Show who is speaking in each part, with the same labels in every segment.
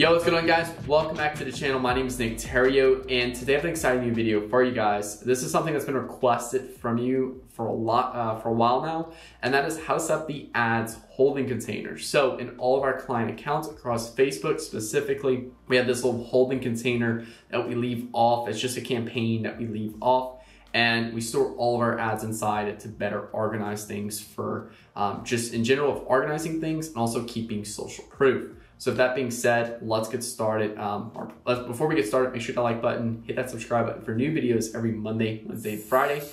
Speaker 1: Yo, what's going on guys? Welcome back to the channel. My name is Nick Theriot and today I have an exciting new video for you guys. This is something that's been requested from you for a lot uh, for a while now, and that is how to set up the ads holding container. So in all of our client accounts across Facebook specifically, we have this little holding container that we leave off. It's just a campaign that we leave off and we store all of our ads inside it to better organize things for um, just in general of organizing things and also keeping social proof. So with that being said, let's get started. Um, or before we get started, make sure to like button, hit that subscribe button for new videos every Monday, Wednesday, and Friday.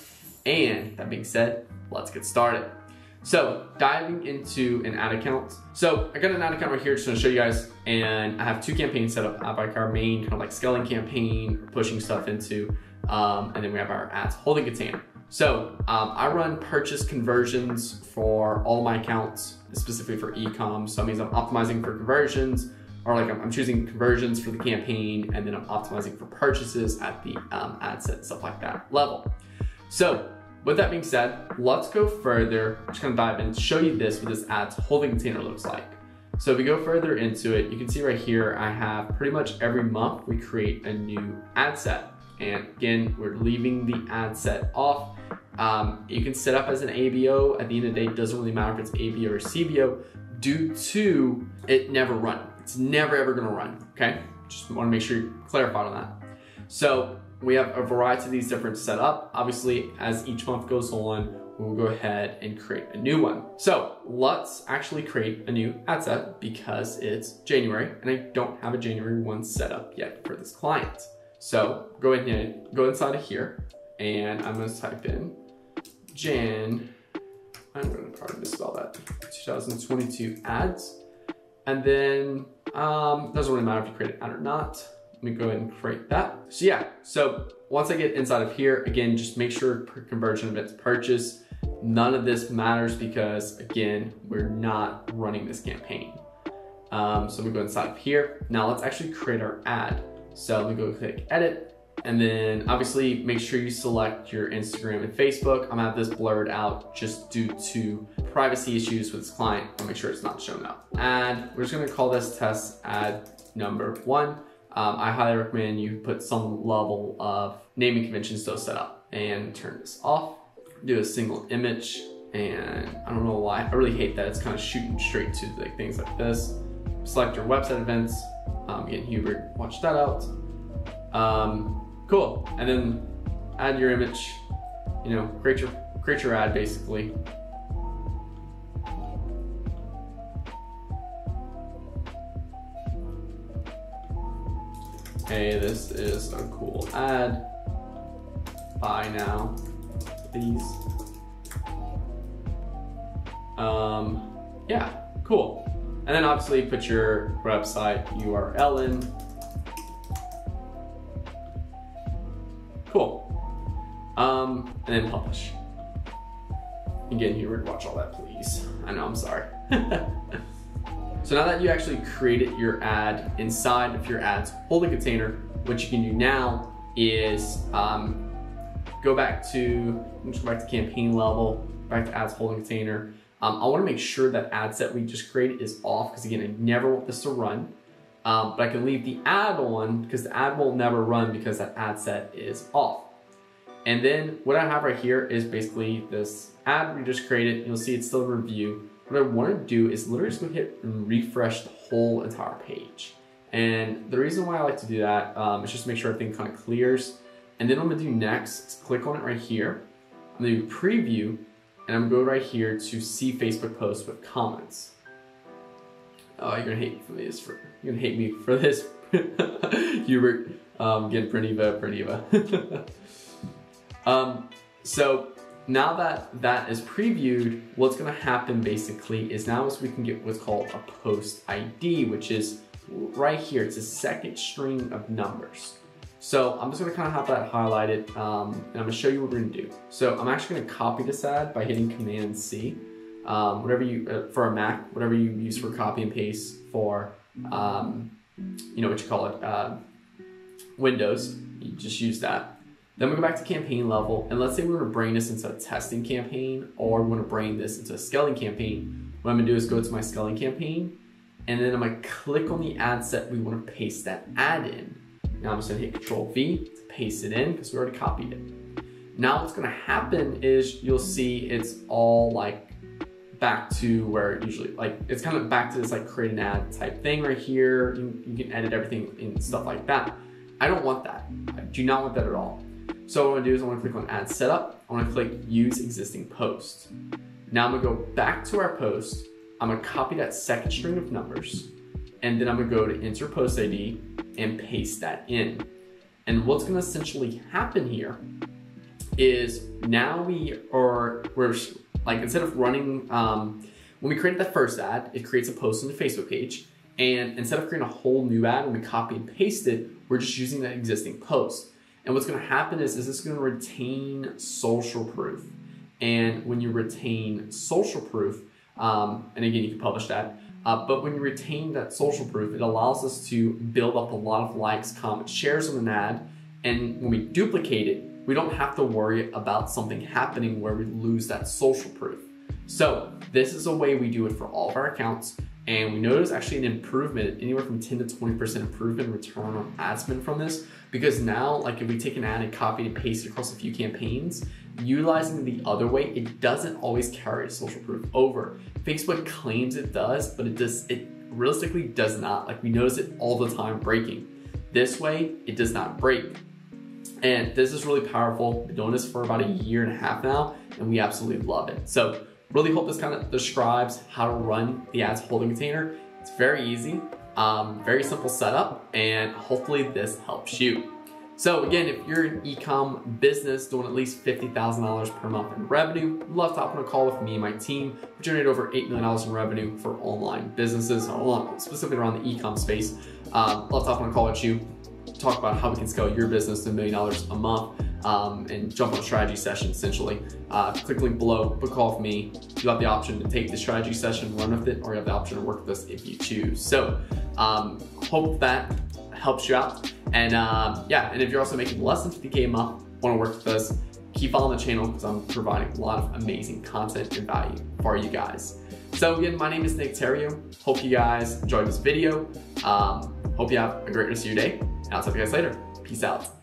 Speaker 1: And that being said, let's get started. So diving into an ad account. So I got an ad account right here just to show you guys. And I have two campaigns set up. I have like our main kind of like scaling campaign, pushing stuff into. Um, and then we have our ads holding container. So um, I run purchase conversions for all my accounts, specifically for ecom. So that means I'm optimizing for conversions, or like I'm, choosing conversions for the campaign, and then I'm optimizing for purchases at the um, ad set, stuff like that level. So with that being said, let's go further. Just gonna dive in, and show you this what this ads holding container looks like. So if we go further into it, you can see right here, I have pretty much every month we create a new ad set. And again, we're leaving the ad set off um, you can set up as an ABO. At the end of the day, it doesn't really matter if it's ABO or CBO due to it never run. It's never ever gonna run, okay? Just wanna make sure you're clarified on that. So we have a variety of these different setup. Obviously, as each month goes on, we'll go ahead and create a new one. So let's actually create a new ad set because it's January and I don't have a January one set up yet for this client. So go ahead, and go inside of here and I'm gonna type in Jan, I'm gonna probably misspell that, 2022 ads. And then, um, doesn't really matter if you create an ad or not. Let me go ahead and create that. So yeah, so once I get inside of here, again, just make sure conversion events purchase. None of this matters because again, we're not running this campaign. Um, so we go inside of here. Now let's actually create our ad. So let me go click edit and then obviously make sure you select your Instagram and Facebook. I'm gonna have this blurred out just due to privacy issues with this client. I'll make sure it's not shown up. And we're just gonna call this test ad number one. Um, I highly recommend you put some level of naming conventions to set up and turn this off. Do a single image and I don't know why. I really hate that it's kind of shooting straight to like things like this. Select your website events. Um, again, Hubert, watch that out. Um, Cool. And then add your image, you know, create your create your ad basically. Hey, this is a cool ad. Buy now, please. Um, yeah, cool. And then obviously put your website URL in. Um, and then publish. Again, you would watch all that, please. I know, I'm sorry. so now that you actually created your ad inside of your ads holding container, what you can do now is um, go back to, go back to campaign level, back to ads holding container. Um, I wanna make sure that ad set we just created is off because again, I never want this to run. Um, but I can leave the ad on because the ad will never run because that ad set is off. And then what I have right here is basically this ad we just created. You'll see it's still in review. What I want to do is literally just go hit and refresh the whole entire page. And the reason why I like to do that um, is just to make sure everything kind of clears. And then what I'm gonna do next is click on it right here. I'm gonna do preview, and I'm gonna go right here to see Facebook posts with comments. Oh, you're gonna hate me for this. For, you're gonna hate me for this, Hubert. Um, again, Praniva, Praniva. Um, so now that that is previewed, what's gonna happen basically is now is we can get what's called a post ID, which is right here. It's a second string of numbers. So I'm just gonna kind of have that highlighted um, and I'm gonna show you what we're gonna do. So I'm actually gonna copy this ad by hitting Command C um, whatever you, uh, for a Mac, whatever you use for copy and paste for, um, you know what you call it, uh, Windows, you just use that. Then we go back to campaign level, and let's say we want to bring this into a testing campaign, or we want to bring this into a scaling campaign. What I'm gonna do is go to my scaling campaign, and then I'm gonna click on the ad set we wanna paste that ad in. Now I'm just gonna hit Control V to paste it in because we already copied it. Now what's gonna happen is you'll see it's all like back to where it usually, like it's kind of back to this like create an ad type thing right here. You, you can edit everything and stuff like that. I don't want that. I do not want that at all. So what I'm gonna do is I'm gonna click on ad setup. I'm gonna click use existing post. Now I'm gonna go back to our post. I'm gonna copy that second string of numbers and then I'm gonna go to enter post ID and paste that in. And what's gonna essentially happen here is now we are, we're like, instead of running, um, when we created that first ad, it creates a post on the Facebook page. And instead of creating a whole new ad, when we copy and paste it, we're just using that existing post. And what's gonna happen is, is this gonna retain social proof. And when you retain social proof, um, and again, you can publish that, uh, but when you retain that social proof, it allows us to build up a lot of likes, comments, shares on an ad. And when we duplicate it, we don't have to worry about something happening where we lose that social proof. So this is a way we do it for all of our accounts. And we notice actually an improvement, anywhere from 10 to 20% improvement return on ad spend from this. Because now, like if we take an ad and copy and paste it across a few campaigns, utilizing the other way, it doesn't always carry social proof over. Facebook claims it does, but it does it realistically does not. Like we notice it all the time breaking. This way, it does not break. And this is really powerful. We've been doing this for about a year and a half now, and we absolutely love it. So really hope this kind of describes how to run the ads holding container. It's very easy, um, very simple setup, and hopefully this helps you. So again, if you're an e-com business doing at least $50,000 per month in revenue, love to hop on a call with me and my team. We generate over $8 million in revenue for online businesses, specifically around the e-com space. Um, love to hop on a call with you, talk about how we can scale your business to a million dollars a month um, and jump on a strategy session essentially. Uh, click link below, book call with me. You have the option to take the strategy session, run with it, or you have the option to work with us if you choose. So um, hope that helps you out. And um, yeah, and if you're also making less than 50K a month, want to work with us, keep following the channel because I'm providing a lot of amazing content and value for you guys. So again, my name is Nick Theriot. Hope you guys enjoyed this video. Um, hope you have a great rest of your day. And I'll talk to you guys later. Peace out.